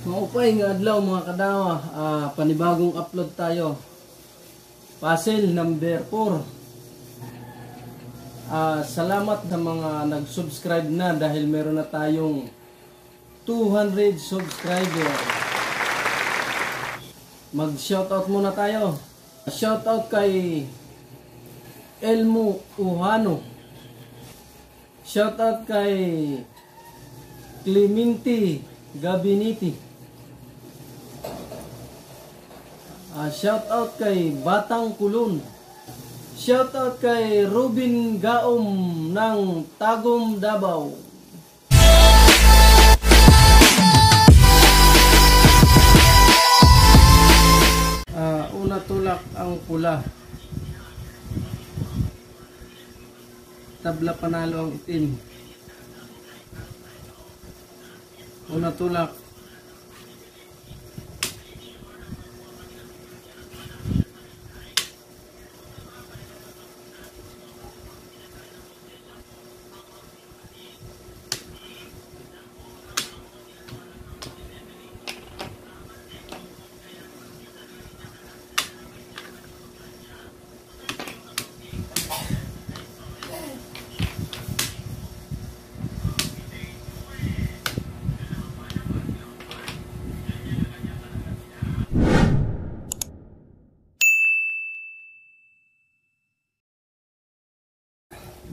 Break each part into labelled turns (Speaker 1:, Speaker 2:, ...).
Speaker 1: Maupay nga adlaw mga kadawa, ah, panibagong upload tayo. Puzzle number 4. Ah, salamat sa mga nag-subscribe na dahil meron na tayong 200 subscriber. Mag-shoutout muna tayo. Shoutout kay Elmo Uhano. Shoutout kay Clemente Gabiniti. Ah, shout out kay Batang Kulon. Shout out kay Robin Gaom ng Tagum Davao. Ah, una tulak ang pula. Tabla panalo ang itim. Una tulak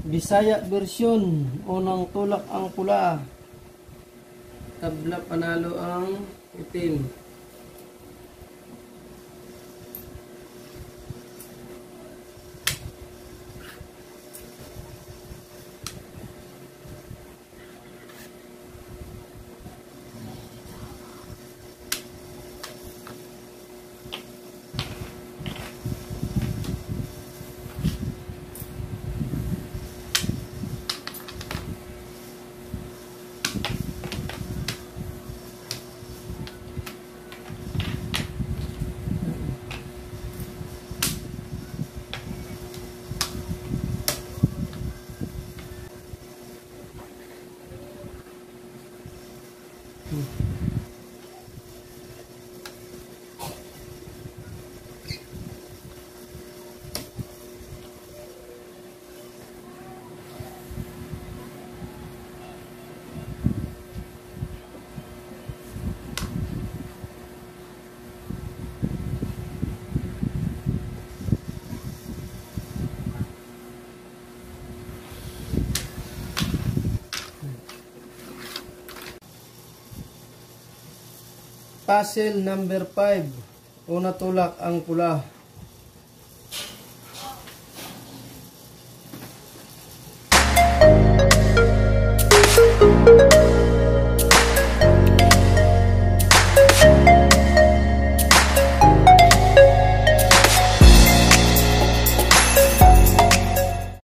Speaker 1: Bisaya version, unang tulak ang pula. Tabla panalo ang itim. Mm. Puzzle number 5. Una tulak ang pula.